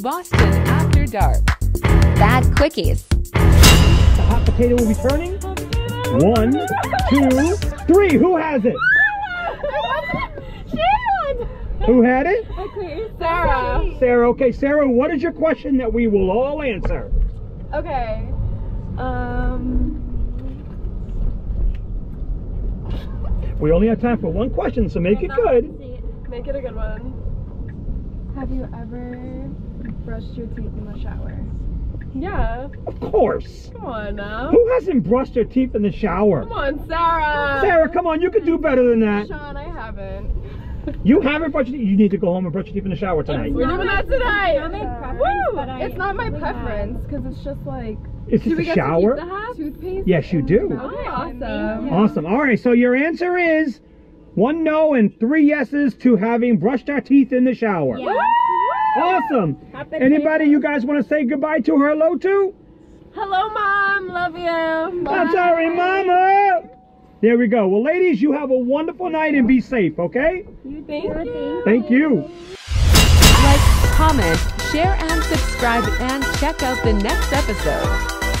Boston After Dark. Bad quickies. The hot potato will be turning. One, two, three. Who has it? Who had it? Okay, Sarah. Sarah. Okay, Sarah, what is your question that we will all answer? Okay. Um. We only have time for one question, so make it good. Make it a good one. Have you ever brushed your teeth in the shower? Yeah. Of course. Come on now. Who hasn't brushed their teeth in the shower? Come on, Sarah. Sarah, come on, you can do better than that. Sean, I haven't. You haven't brushed your teeth. You need to go home and brush your teeth in the shower tonight. We're doing that tonight. not my preference, Woo! it's not my preference because it's just like. It's Do just a shower. to keep the hat? Toothpaste. Yes, you do. Okay, awesome. Awesome. All right, so your answer is one no and three yeses to having brushed our teeth in the shower. Yeah. Awesome. Anybody you guys want to say goodbye to or hello to? Hello, mom. Love you. I'm sorry, Mama. There we go. Well, ladies, you have a wonderful night and be safe, okay? Thank you. Thank you. Like, comment, share, and subscribe, and check out the next episode.